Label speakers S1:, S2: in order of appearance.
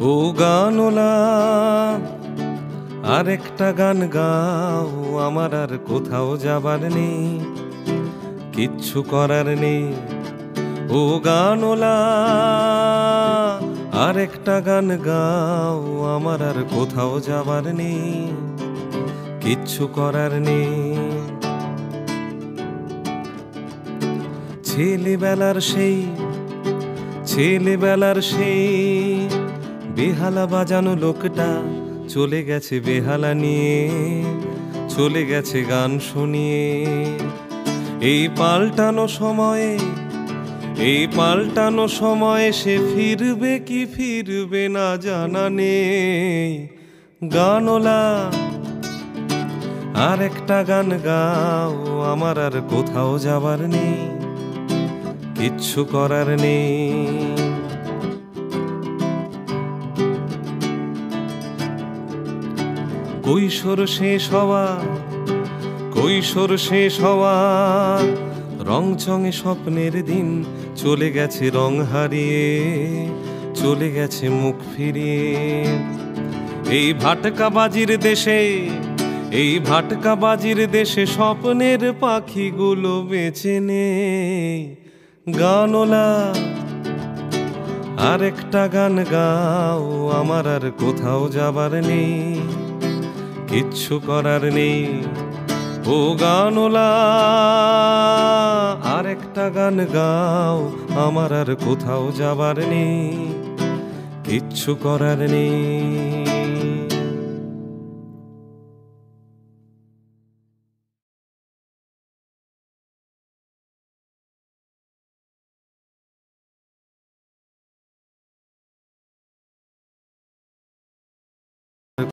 S1: ও গানোলা আরেকটা গান গাও, আমার আর কোথাও যাবার নেই, কিচ্ছু করার নেই। ও গানোলা আরেকটা গান গাও, আমার আর কোথাও যাবার নেই, কিচ্ছু করার নেই। ছেলেবেলার সেই ছেলেবেলার সেই বেহালা বাজানো লোকটা চলে গেছে বেহালা নিয়ে, চলে গেছে গান শুনিয়ে। এই পাল্টানো সময়ে, এই পাল্টানো সময়ে সে ফিরবে কি ফিরবে না জানা নেই। গানলা আর একটা গান গাও, আমার আর কোথাও যাবার নেই, কিচ্ছু করার নেই। কৈশোর শেষ হওয়া, কৈশোর শেষ হওয়া। রং চঙে স্বপ্নের দিন চলে গেছে রং হারিয়ে, চলে গেছে মুখ ফিরিয়ে। এই ভাটকা বাজির দেশে, এই ভাটকা বাজির দেশে স্বপ্নের পাখিগুলো বেঁচে নেই গানলা আরেকটা গান গাও, আমার আর কোথাও যাবার নেই। কিচ্ছু করার নেই। ও গানোলা আরেকটা গান গাও, আমার আর কোথাও যাবার নেই। কিচ্ছু করার নেই।